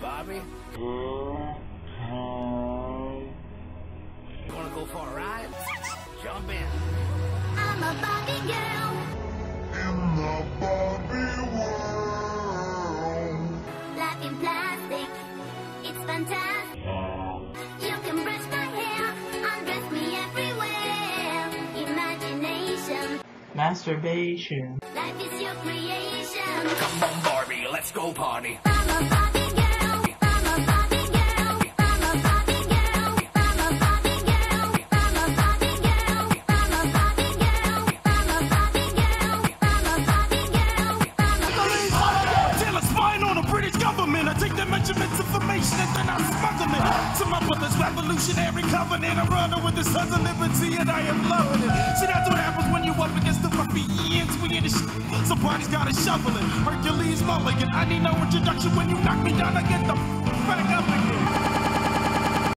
Barbie? You wanna go for a ride? Jump in. I'm a Barbie girl. In the Barbie world. Life in plastic. It's fantastic. You can brush my hair, undress me everywhere. Imagination. Masturbation. Life is your creation. Come on, Barbie, let's go party. Take the measurements, information, and then I smuggle it to my brother's revolutionary covenant. I'm running with the sons of liberty, and I am loving it. See, that's what happens when you're up against the ruffians. We in the shit. Somebody's gotta shovel it. Hercules Mulligan. I need no introduction when you knock me down. I get the